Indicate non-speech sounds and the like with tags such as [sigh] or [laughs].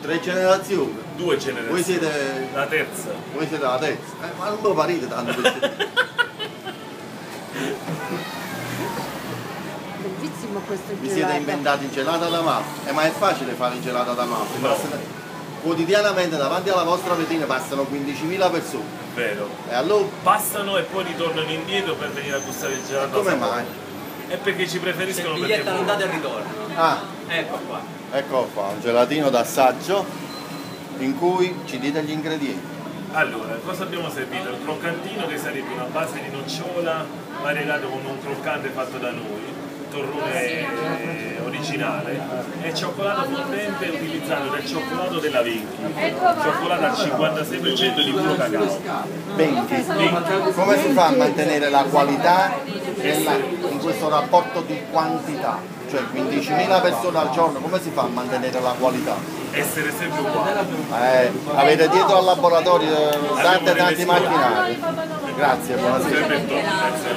Tre generazioni. Due Voi generazioni. siete, La terza. voi siete la terza. Eh, ma non lo parite tanto. [laughs] Bellissimo questo Vi siete gelato. inventati il gelato da mafia. Eh, ma è facile fare il gelato da mafia. No. Passano- Quotidianamente davanti alla vostra vetrina passano 15.000 persone. Vero. E allora Passano e poi ritornano indietro per venire a gustare il gelato. come a sapore. mai? È perché ci preferiscono il perché biglietto è all'andata e ritorno. Ah, Ecco qua. ecco qua, un gelatino d'assaggio in cui ci dite gli ingredienti. Allora, cosa abbiamo servito? Il croccantino che sarebbe una base di nocciola variegato con un croccante fatto da noi, torrone eh, originale e cioccolato fondente utilizzato del cioccolato della Venchi, cioccolato al 56% di puro cacao. 20. Come si fa a mantenere la qualità nella- in questo rapporto di quantità? Cioè 15.000 persone al giorno, come si fa a mantenere la qualità? Essere sempre uguali. Eh, avete dietro al laboratorio tante tanti macchinari. Grazie, buonasera.